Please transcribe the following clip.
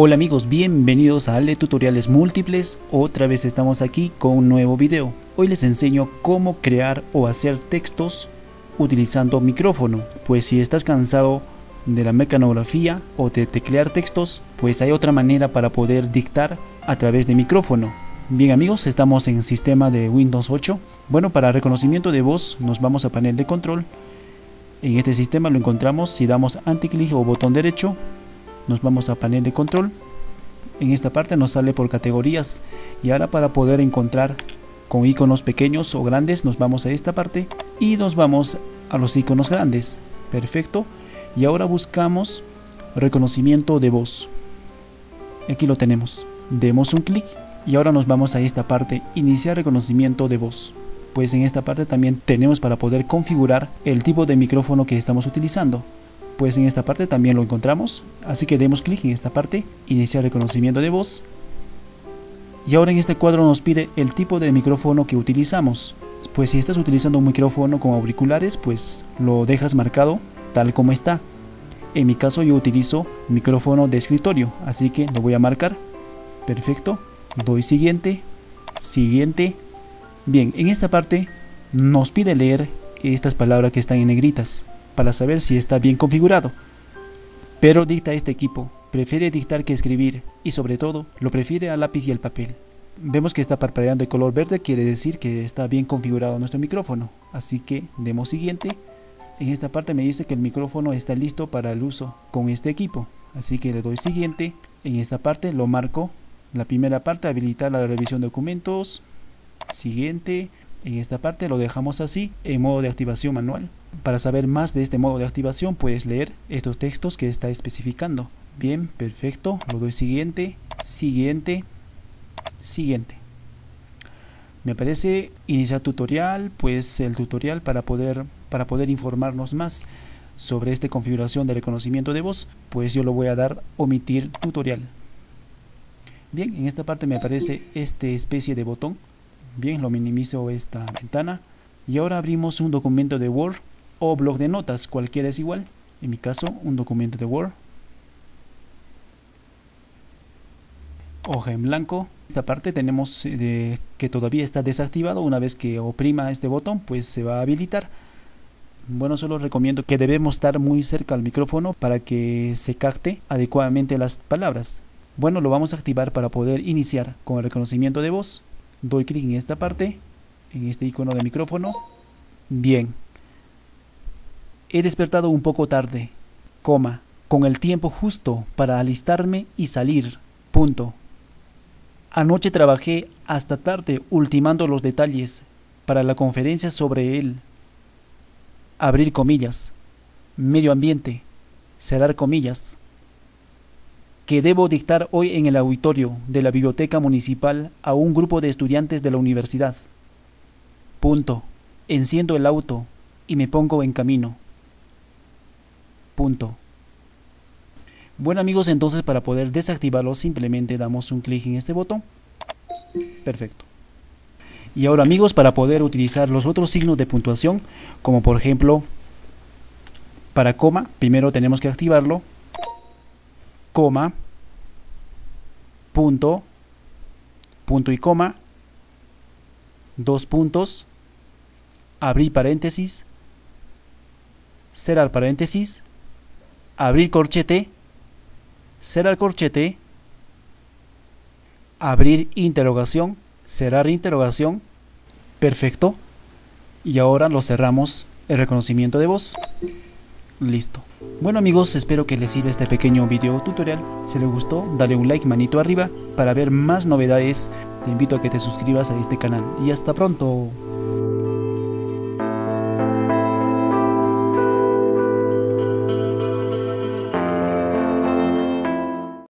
Hola amigos, bienvenidos a Ale Tutoriales Múltiples. Otra vez estamos aquí con un nuevo video. Hoy les enseño cómo crear o hacer textos utilizando micrófono. Pues si estás cansado de la mecanografía o de teclear textos, pues hay otra manera para poder dictar a través de micrófono. Bien amigos, estamos en sistema de Windows 8. Bueno, para reconocimiento de voz nos vamos a panel de control. En este sistema lo encontramos si damos anticlic o botón derecho nos vamos a panel de control. En esta parte nos sale por categorías. Y ahora para poder encontrar con iconos pequeños o grandes nos vamos a esta parte y nos vamos a los iconos grandes. Perfecto. Y ahora buscamos reconocimiento de voz. Aquí lo tenemos. Demos un clic y ahora nos vamos a esta parte. Iniciar reconocimiento de voz. Pues en esta parte también tenemos para poder configurar el tipo de micrófono que estamos utilizando pues en esta parte también lo encontramos. Así que demos clic en esta parte, iniciar reconocimiento de voz. Y ahora en este cuadro nos pide el tipo de micrófono que utilizamos. Pues si estás utilizando un micrófono con auriculares, pues lo dejas marcado tal como está. En mi caso yo utilizo micrófono de escritorio, así que lo voy a marcar. Perfecto. Doy siguiente, siguiente. Bien, en esta parte nos pide leer estas palabras que están en negritas para saber si está bien configurado. Pero dicta este equipo, prefiere dictar que escribir y sobre todo lo prefiere al lápiz y el papel. Vemos que está parpadeando de color verde, quiere decir que está bien configurado nuestro micrófono. Así que demos siguiente. En esta parte me dice que el micrófono está listo para el uso con este equipo. Así que le doy siguiente. En esta parte lo marco. La primera parte, habilitar la revisión de documentos. Siguiente. En esta parte lo dejamos así, en modo de activación manual. Para saber más de este modo de activación puedes leer estos textos que está especificando. Bien, perfecto. Lo doy siguiente, siguiente, siguiente. Me aparece iniciar tutorial, pues el tutorial para poder, para poder informarnos más sobre esta configuración de reconocimiento de voz, pues yo lo voy a dar omitir tutorial. Bien, en esta parte me aparece esta especie de botón. Bien, lo minimizo esta ventana. Y ahora abrimos un documento de Word o blog de notas, cualquiera es igual. En mi caso, un documento de Word. Hoja en blanco. Esta parte tenemos eh, que todavía está desactivado. Una vez que oprima este botón, pues se va a habilitar. Bueno, solo recomiendo que debemos estar muy cerca al micrófono para que se capte adecuadamente las palabras. Bueno, lo vamos a activar para poder iniciar con el reconocimiento de voz. Doy clic en esta parte, en este icono de micrófono. Bien, He despertado un poco tarde, coma, con el tiempo justo para alistarme y salir, punto. Anoche trabajé hasta tarde ultimando los detalles para la conferencia sobre él. Abrir comillas. Medio ambiente. Cerrar comillas. Que debo dictar hoy en el auditorio de la biblioteca municipal a un grupo de estudiantes de la universidad. Punto. Enciendo el auto y me pongo en camino. Punto. Bueno amigos, entonces para poder desactivarlo simplemente damos un clic en este botón. Perfecto. Y ahora amigos, para poder utilizar los otros signos de puntuación, como por ejemplo para coma, primero tenemos que activarlo. Coma, punto, punto y coma, dos puntos, abrir paréntesis, cerrar paréntesis, abrir corchete, cerrar corchete, abrir interrogación, cerrar interrogación, perfecto. Y ahora lo cerramos el reconocimiento de voz. Listo. Bueno amigos, espero que les sirva este pequeño video tutorial. Si les gustó, dale un like manito arriba para ver más novedades. Te invito a que te suscribas a este canal. Y hasta pronto.